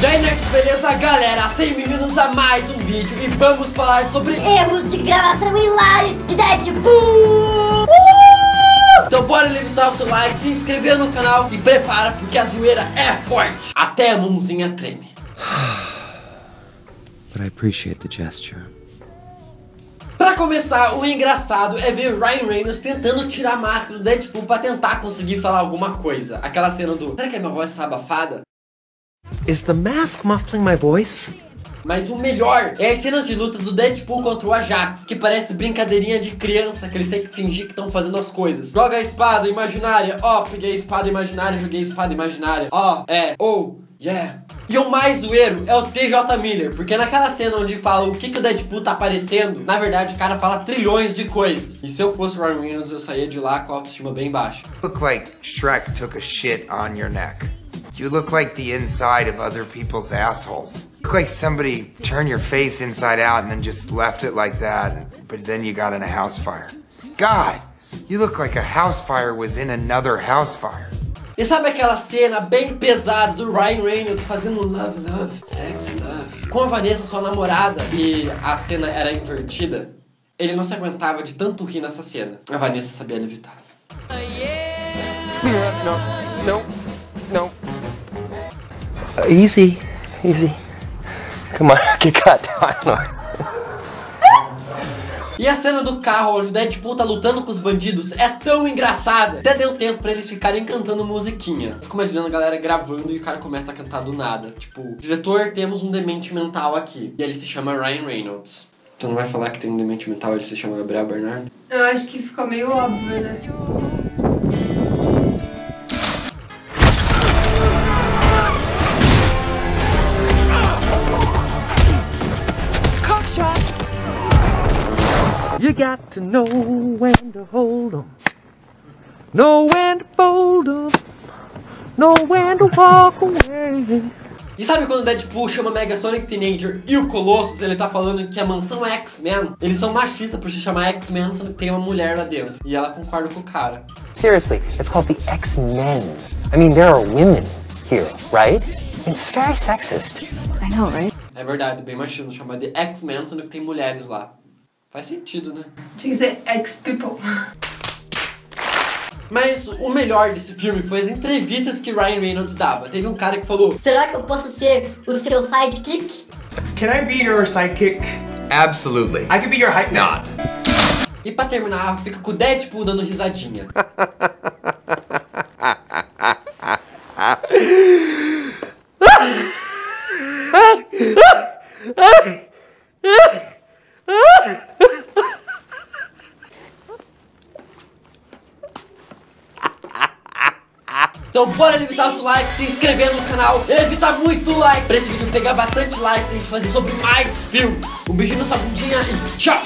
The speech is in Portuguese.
E aí, nerds, beleza? Galera, 100 minutos a mais um vídeo e vamos falar sobre Erros de gravação hilários de Deadpool! Uh! Então bora levitar o seu like, se inscrever no canal e prepara porque a zoeira é forte. Até a mãozinha treme. But I appreciate the gesture. Pra começar, o engraçado é ver Ryan Reynolds tentando tirar a máscara do Deadpool pra tentar conseguir falar alguma coisa. Aquela cena do Será que a minha voz tá abafada? Is the mask muffling my voice? Mas o melhor é as cenas de lutas do Deadpool contra o Ajax, que parece brincadeirinha de criança, que eles têm que fingir que estão fazendo as coisas. Joga a espada imaginária, ó, peguei a espada imaginária, joguei a espada imaginária, ó, é, ou, oh, yeah. E o mais zoeiro é o TJ Miller, porque naquela cena onde fala o que, que o Deadpool tá aparecendo, na verdade o cara fala trilhões de coisas. E se eu fosse o Ryan Reynolds, eu saía de lá com a autoestima bem baixa. Look like Shrek took a shit on your neck. You look like the inside of other people's assholes. You look like somebody turned your face inside out and then just left it like that, but then you got in a house fire. God, you look like a house fire was in another house fire. E sabe aquela cena bem pesada do Ryan Reynolds fazendo love, love, sexy love com a Vanessa, sua namorada, e a cena era invertida? Ele não se aguentava de tanto rir nessa cena. A Vanessa sabia evitar. No, no, no. Uh, easy, easy. Come on, get cut. E a cena do carro onde o Deadpool tá lutando com os bandidos é tão engraçada. Até deu tempo pra eles ficarem cantando musiquinha. Fico imaginando a galera gravando e o cara começa a cantar do nada. Tipo, diretor, temos um demente mental aqui. E ele se chama Ryan Reynolds. Você não vai falar que tem um demente mental e ele se chama Gabriel Bernardo? Eu acho que ficou meio óbvio, né? You got to know when to hold 'em, know when to fold 'em, know when to walk away. E sabe quando o Deadpool chama Mega Sonic Teenager e o Colossus, ele tá falando que a mansão é X-Men? Eles são machistas por se chamar X-Men, sendo que tem uma mulher lá dentro. E ela concorda com o cara. Seriously, it's called the X-Men. I mean, there are women here, right? It's very sexist. I know, right? É verdade, bem machista chamar de X-Men, sendo que tem mulheres lá. Faz sentido, né? Tinha que ser X-People. Mas o melhor desse filme foi as entrevistas que Ryan Reynolds dava. Teve um cara que falou: Será que eu posso ser o seu sidekick? Can I be your sidekick? Absolutely. I could be your hype not. E pra terminar, fica com o Deadpool dando risadinha. Então bora evitar o seu like, se inscrever no canal, evitar muito like pra esse vídeo pegar bastante likes e a gente fazer sobre mais filmes. Um beijinho na sua bundinha e tchau!